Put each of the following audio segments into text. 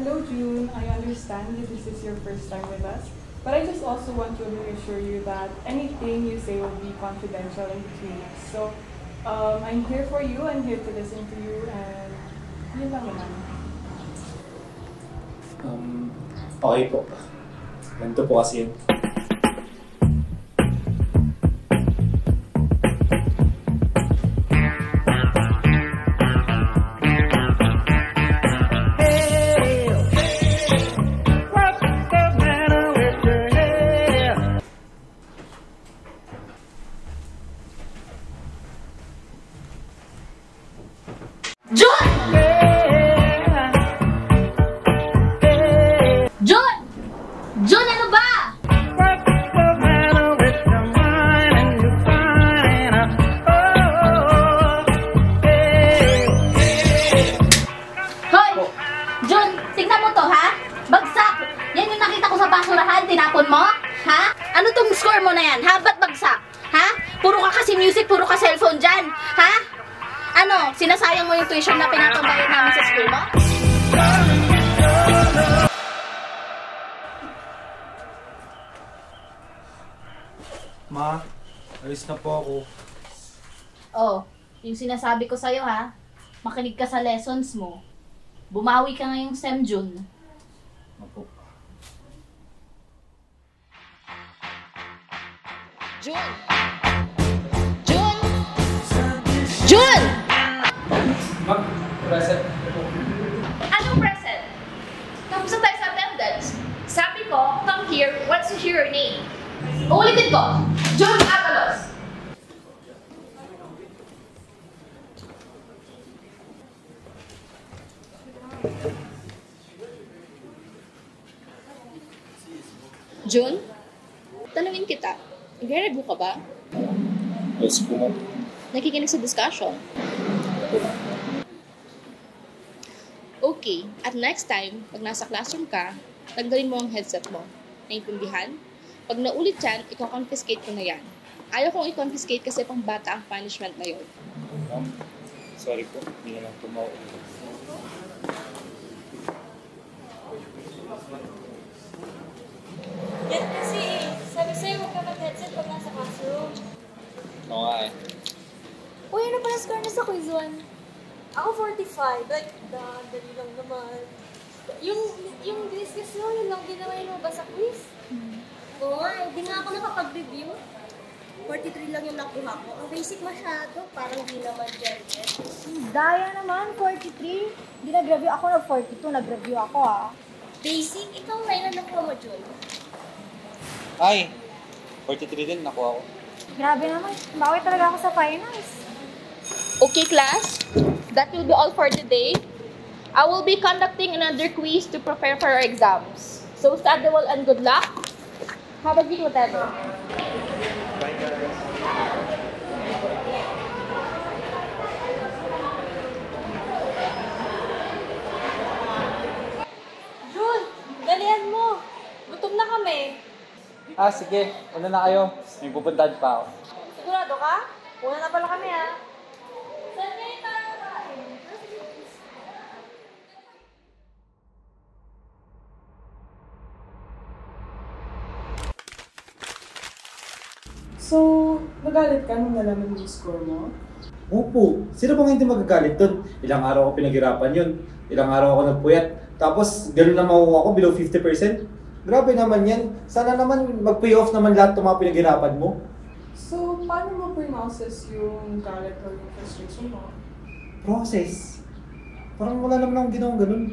Hello, June. I understand that this is your first time with us, but I just also want to reassure you that anything you say will be confidential in between us. So, um, I'm here for you. I'm here to listen to you, and yun lang naman. Um, okay po. Ganito po kasi. Alis na po ako. Oh, yung sinasabi ko sa'yo ha, makinig ka sa lessons mo. Bumawi ka ngayong SEM June. Opo. June! June! June! Mag, present. Anong present? Kamusta tayo sa attendance? Sabi ko, come here hear your name. Uulitin ko! June Avalos! June? Tanungin kita, mo ka ba? Yes po, ma'am. Nakikinig sa discussion? Okay, at next time, pag nasa classroom ka, tanggalin mo ang headset mo. Naintindihan? Pag naulit yan, iko-confiscate ko na yan. Ayaw kong i-confiscate kasi pang bata ang punishment na yun. Ma'am, sorry po. Hindi na lang mauwi. Yan kasi, sabi sa'yo, huwag ka mag-headset pag nasa classroom. Oo nga eh. Uy, ano pala score na sa quiz 1? Ako 45. Like, da, dali lang naman. Yung, yung discuss mo, yun lang ginawa mo ba sa quiz? Oo, hindi nga ako nakapag-review. 43 lang yung nakuha ko. Ang basic masyado, parang di naman dyan. Daya naman, 43. Hindi nag-review ako ng 42, nag-review ako ah. Basic? Ikaw ngayon ang nakuha mo, Joy. Ay, 43 din nakuha ko. Grabe naman, bawi talaga ako sa finals. Okay, class? That will be all for today. I will be conducting another quiz to prepare for our exams. So, study well and good luck. Have a good whatever. Jun, dalihan mo. Gutom na kami. Ah, sige. Una na kayo. May pupuntahan pa ako. Sigurado ka? Una na pala kami, ha? Saan kayo tayo kain? So, nagalit ka nung nalaman mo yung score mo? Opo. Sino bang hindi magagalit doon? Ilang araw ako pinaghirapan yun. Ilang araw ako nagpuyat. Tapos, ganun na makuha ko below 50%. Grabe naman yan. Sana naman mag-pay off naman lahat ng mga pinaghirapan mo. So, paano mo pronounces yung galit or yung frustration mo? Process. Parang wala naman akong ginawang ganun.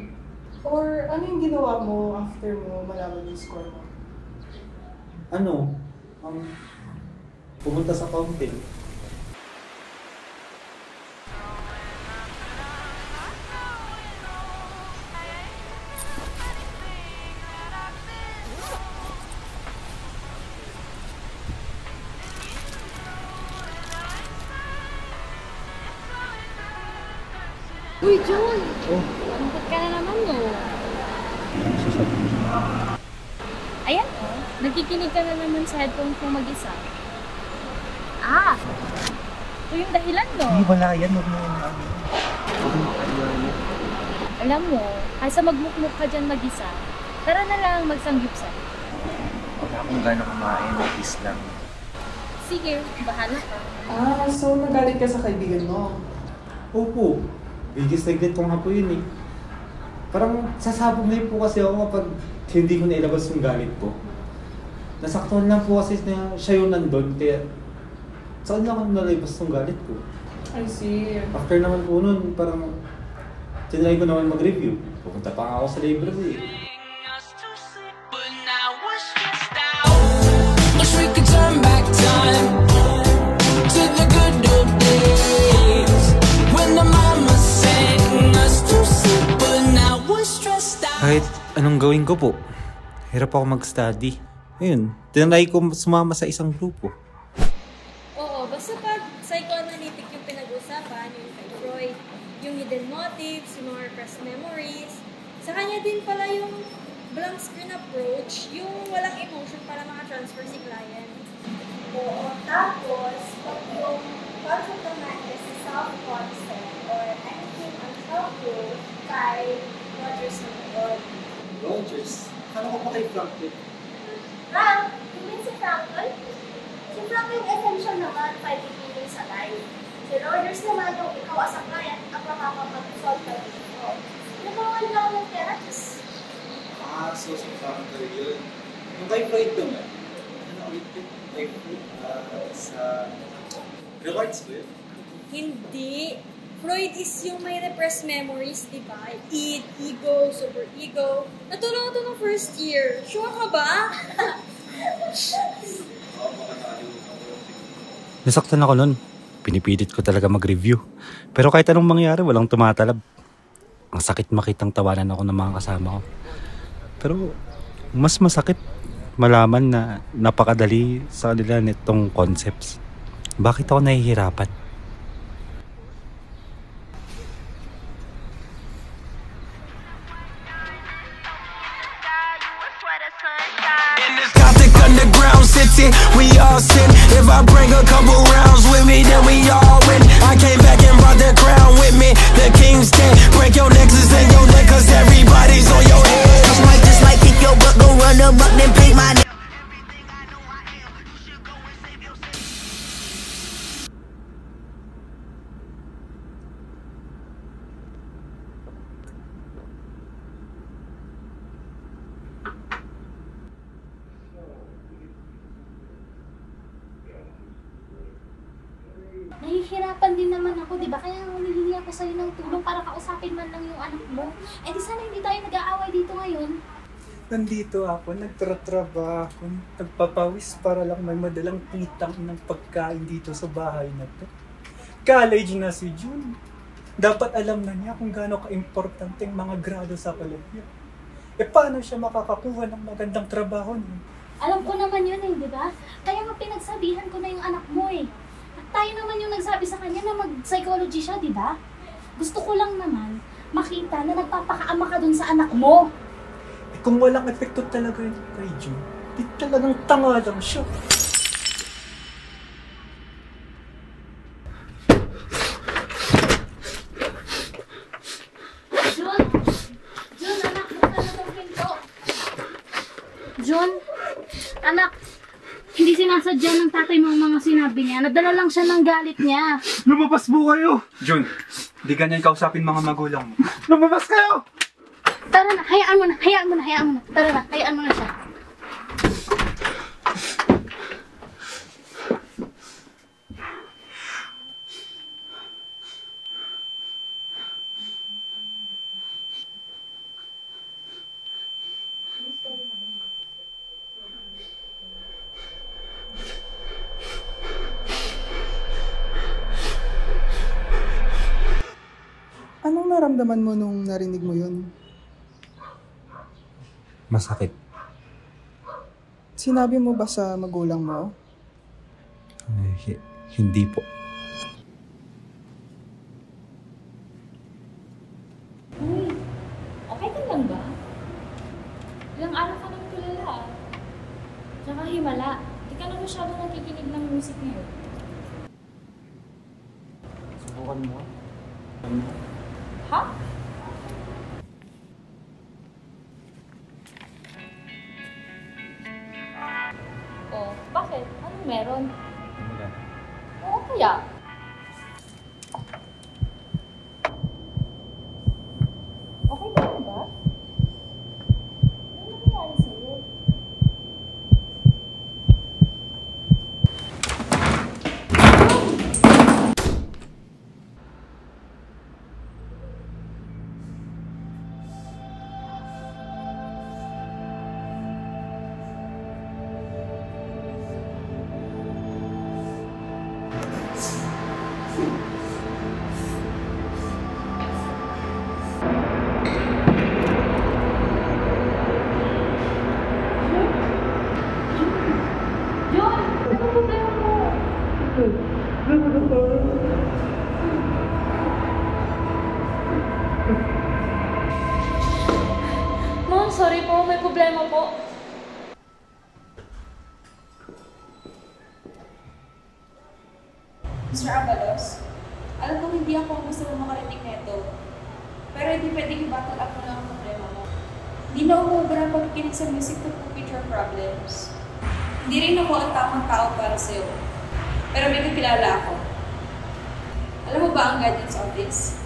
Or ano yung ginawa mo after mo malaman yung score mo? Ano? Um, pumunta sa fountain. Uy, Jun! Oh, ka na naman, no? Ayan, oh. Nagkikinig ka na naman sa headphones mo mag-isa. Ah! Ito yung dahilan, no? wala yan. Huwag mo ano. Huwag mo Ay, Alam mo, kaysa magmukmuk ka dyan mag-isa, tara na lang magsanggipsal. Wala akong gano'ng kumain, please lang. Sige, bahala ka. Ah, so nagalit ka sa kaibigan mo. Opo. Biggest regret ko nga po yun eh. Parang sasabog na yun po kasi ako kapag hindi ko nailabas yung galit ko. Nasaktuhan lang po kasi na siya yung nandun, kaya saan lang ako nalabas yung galit ko. I see. After naman po nun, parang tinry ko naman mag-review. Pupunta pa nga ako sa library eh. Kahit anong gawin ko po, hirap ako mag-study. Ayun, tinry ko sumama sa isang grupo. Oo, basta pag psychoanalytic yung pinag-usapan, yung kay Freud, yung hidden motives, yung mga repressed memories, sa kanya din pala yung blank screen approach, yung walang emotion para maka-transfer si client. Oo, tapos, pag yung concept naman is self-concept or anything on self-growth kay Rogers Newton. Rogers? Ano ko pa kay Franklin? Frank, you mean si Franklin? Si Franklin essential naman para pipili sa life. Si Rogers naman yung ikaw as a client ang makakapag-solve ka dito. Nabawan lang ng therapist. So si Franklin yun. Yung kay Freud naman, ano ulit yun? Kay Freud, ah, sa rewards ko yun? Hindi. Freud is yung may repressed memories, di ba? Id, ego, super ego. Natulang ko to ng first year. Sure ka ba? Nasaktan ako nun. Pinipilit ko talaga mag-review. Pero kahit anong mangyari, walang tumatalab. Ang sakit makitang tawanan ako ng mga kasama ko. Pero mas masakit malaman na napakadali sa kanila nitong concepts. Bakit ako nahihirapan? Nahihirapan din naman ako, di ba? Kaya humihingi ako sa'yo ng tulong para kausapin man lang yung anak mo. Eh di sana hindi tayo nag-aaway dito ngayon. Nandito ako, nagtratrabaho, nagpapawis para lang may madalang pitang ng pagkain dito sa bahay na to. College na si June. Dapat alam na niya kung gaano ka-importante ang mga grado sa kolehiyo. E paano siya makakakuha ng magandang trabaho niya? Alam ko naman yun eh, di ba? Kaya nga pinagsabihan ko na yung anak mo eh. At tayo naman nagsabi sa kanya na mag-psychology siya, di ba? Gusto ko lang naman makita na nagpapakaama ka dun sa anak mo. Eh kung walang epekto talaga yun kay June, di talagang tanga lang siya. Jun! Jun, anak, buksan na tong pinto. Jun, anak, hindi sinasadya ng tatay mo ang mga sinabi niya. Nadala lang siya ng galit niya. Lumabas mo kayo! June, di ganyan kausapin mga magulang mo. Lumabas kayo! Tara na, hayaan mo na, hayaan mo na, hayaan mo na. Tara na, hayaan mo na siya. Anong naramdaman mo nung narinig mo yun? Masakit. Sinabi mo ba sa magulang mo? Eh, hi- hindi po. Uy, okay ka lang ba? Ilang araw ka nang tulala. Tsaka himala. Di ka na masyado nakikinig ng music ngayon. Subukan mo. Ha? Gusto mo makarinig nito. Pero hindi pwedeng i-battle up mo lang ang problema mo. Hindi na umubra ang pagkikinig sa music to cope your problems. Hindi rin ako ang tamang tao para sa'yo. Pero may kakilala ako. Alam mo ba ang guidance office?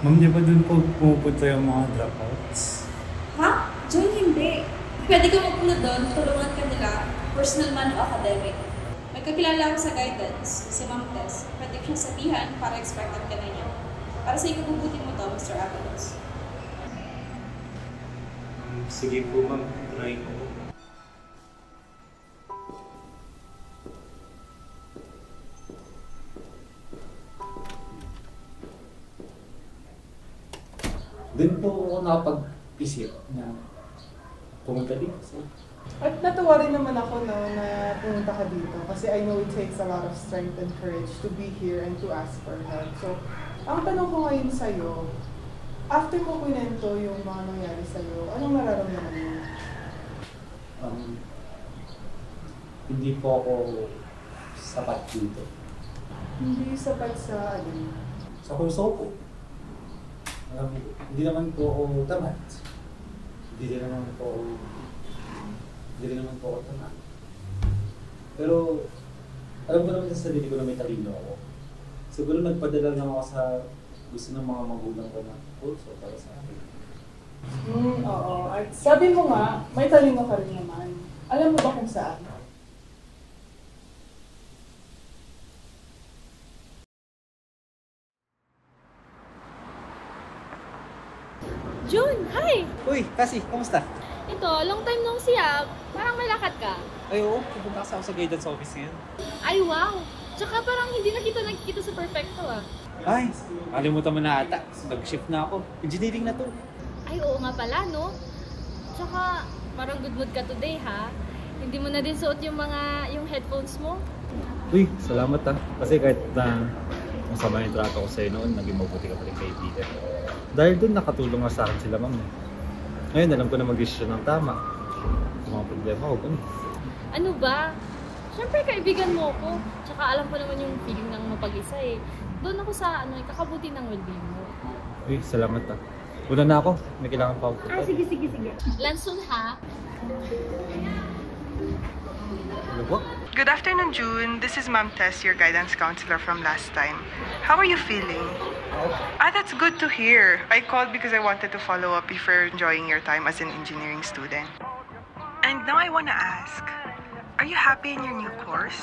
Ma'am, di ba dun po pumupunta yung mga dropouts? Ha? Joy, hindi. Pwede ka magpunod doon, tulungan ka nila, personal man o academic. May kakilala ako sa guidance, si Ma'am siyang sabihan para expected ka na niya. Para sa ikabubuti mo to, Mr. Avalos. Sige po ma'am, try ko. Doon po ako nakapag-isip na pumunta dito. So, At natuwa rin naman ako no, na pumunta ka dito kasi I know it takes a lot of strength and courage to be here and to ask for help. So, ang tanong ko ngayon sa'yo, after mo kwento yung mga nangyari sa'yo, anong nararamdaman mo? um, hindi po ako sapat dito. Hindi sapat sa ano, Sa kurso ko. Mo, hindi naman po ako tamad. Hindi naman po ako hindi rin naman po ako tamad. Pero alam ko naman sa sarili ko na may talino ako. Siguro nagpadala lang ako sa gusto ng mga magulang ko na kurso para sa akin. Hmm, oo. At sabi mo nga, may talino ka rin naman. Alam mo ba kung saan? June, hi! Uy, Kasi, kamusta? Ito, long time nung siya. Parang may lakad ka. Ay, oo. Pupunta kasi ako sa guidance office ngayon. Ay, wow! Tsaka parang hindi na kita nagkikita sa Perfecto ah. Ay, kalimutan mo na ata. Nag-shift na ako. Engineering na to. Ay, oo nga pala, no? Tsaka, parang good mood ka today, ha? Hindi mo na din suot yung mga, yung headphones mo. Uy, salamat ah. Kasi kahit na masama yung trato ko sa'yo noon, naging mabuti ka pa rin kaibigan. Dahil doon nakatulong nga sa akin sila ma'am. Eh. Ngayon, alam ko na mag-desisyon ng tama. Mga problema ko, ganun. Ano ba? Siyempre, kaibigan mo ako. Tsaka alam ko naman yung feeling ng mapag-isa eh. Doon ako sa, ano, kakabuti ng well-being mo. Uy, salamat ah. Una na ako. May kailangan pa ako. Ah, sige, sige, sige. Lansun, ha? Ano? Good afternoon, June. This is Ma'am Tess, your guidance counselor from last time. How are you feeling? Ah, that's good to hear. I called because I wanted to follow up if you're enjoying your time as an engineering student. And now I want to ask, are you happy in your new course?